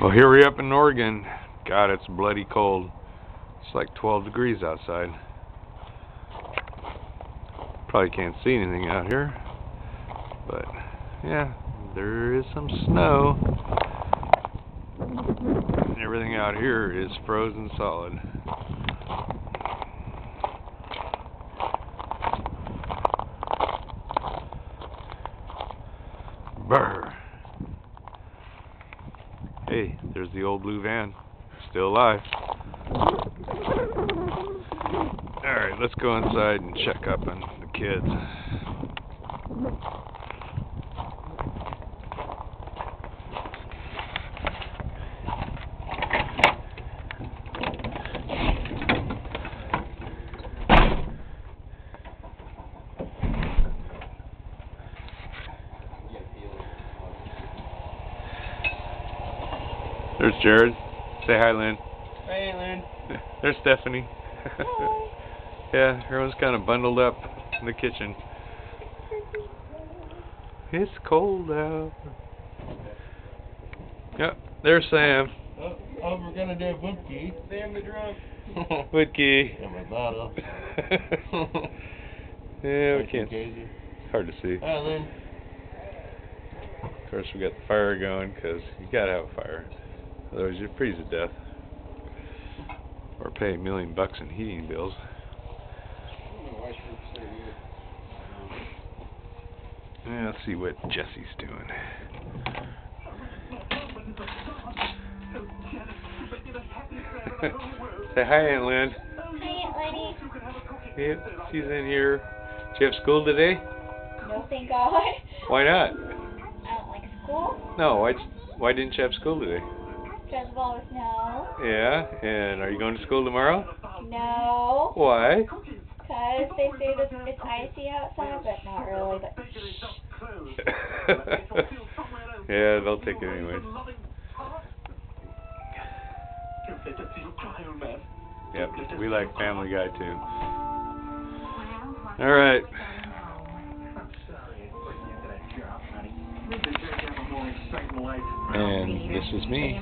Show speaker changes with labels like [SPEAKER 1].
[SPEAKER 1] Well, here we up in Oregon. God, it's bloody cold. It's like 12 degrees outside. Probably can't see anything out here. But, yeah, there is some snow. And everything out here is frozen solid. Brr. Hey, there's the old blue van. Still alive. Alright, let's go inside and check up on the kids. There's Jared. Say hi, Lynn.
[SPEAKER 2] Hey, Lynn.
[SPEAKER 1] There's Stephanie. yeah, everyone's kind of bundled up in the kitchen. It's cold out. Yep, there's Sam.
[SPEAKER 2] Oh, oh, we're gonna do a Woodkey. Sam the drunk.
[SPEAKER 1] Woodkey.
[SPEAKER 2] Yeah, my bottle.
[SPEAKER 1] yeah, we can't.
[SPEAKER 2] Crazy.
[SPEAKER 1] Hard to see.
[SPEAKER 2] Hi, Lynn.
[SPEAKER 1] Of course, we got the fire going because you gotta have a fire. Otherwise, you freeze to death. Or pay a million bucks in heating bills. Yeah, let's see what Jesse's doing. Say hi, Aunt Lynn.
[SPEAKER 3] Hi, Aunt Lenny.
[SPEAKER 1] Yeah, she's in here. Did you have school today?
[SPEAKER 3] No, thank God.
[SPEAKER 1] Why not?
[SPEAKER 3] I don't like school.
[SPEAKER 1] No, why why didn't you have school today?
[SPEAKER 3] Because of all the snow.
[SPEAKER 1] Yeah, and are you going to school tomorrow?
[SPEAKER 3] No.
[SPEAKER 1] Why?
[SPEAKER 3] Because they say that it's icy outside, but not really. But
[SPEAKER 1] yeah, they'll take it anyway. Yep, we like Family Guy too. All right. And this is me.